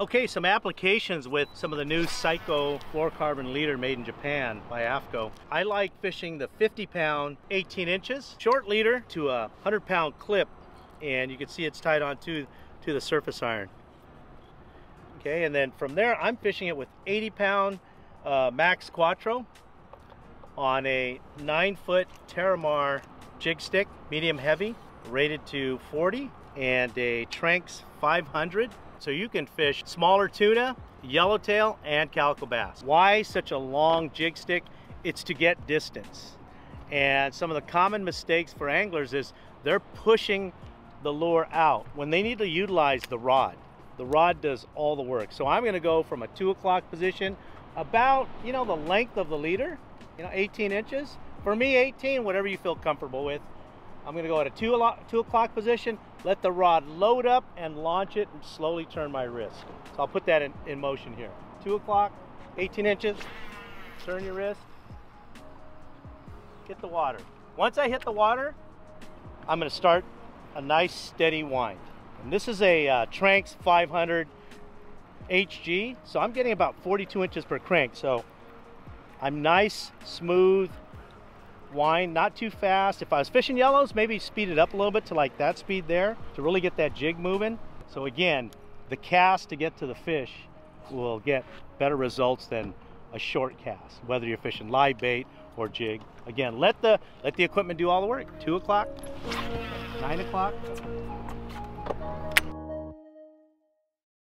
Okay, some applications with some of the new Saiko fluorocarbon leader made in Japan by AFTCO. I like fishing the 50 pound, 18 inches, short leader to a 100 pound clip, and you can see it's tied on to, to the surface iron. Okay, and then from there, I'm fishing it with 80 pound uh, Max Quattro on a nine foot Teramar jig stick, medium heavy, rated to 40, and a Tranx 500. So you can fish smaller tuna, yellowtail, and calico bass. Why such a long jig stick? It's to get distance. And some of the common mistakes for anglers is they're pushing the lure out when they need to utilize the rod. The rod does all the work. So I'm gonna go from a two o'clock position about, you know, the length of the leader, you know, 18 inches. For me, 18, whatever you feel comfortable with. I'm gonna go at a two, two o'clock position, let the rod load up and launch it and slowly turn my wrist. So I'll put that in, in motion here. Two o'clock, 18 inches, turn your wrist, hit the water. Once I hit the water, I'm gonna start a nice steady wind. And this is a uh, Tranx 500 HG, so I'm getting about 42 inches per crank. So I'm nice, smooth, wind, not too fast. If I was fishing yellows, maybe speed it up a little bit to like that speed there to really get that jig moving. So again, the cast to get to the fish will get better results than a short cast, whether you're fishing live bait or jig. Again, let the let the equipment do all the work. Two o'clock, nine o'clock,